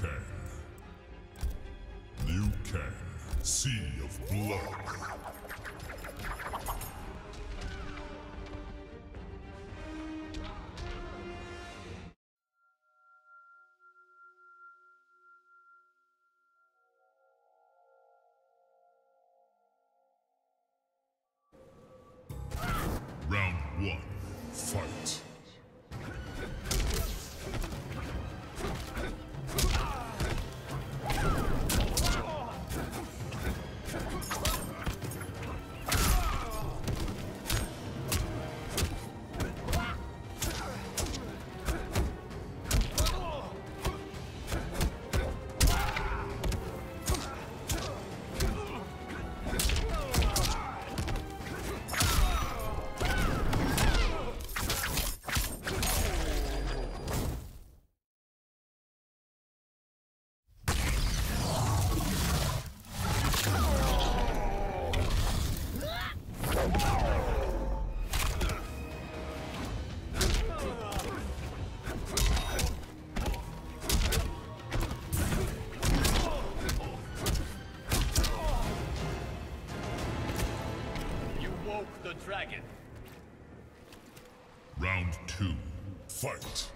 Kang. Liu Kang, Sea of Blood. Round one, fight. The dragon. Round two, fight.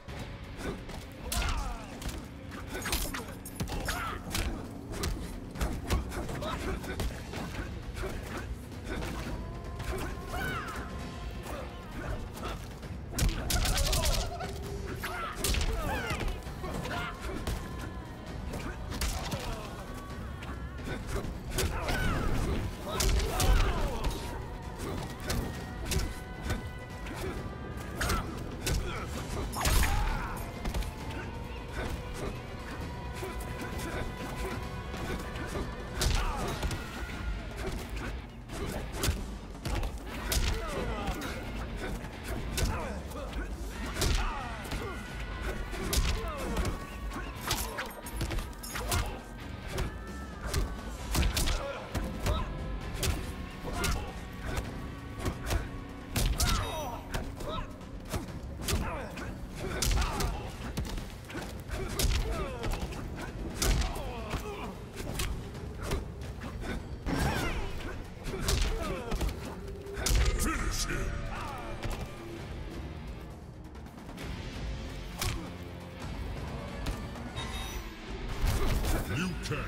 Liu Kang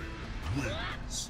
wins.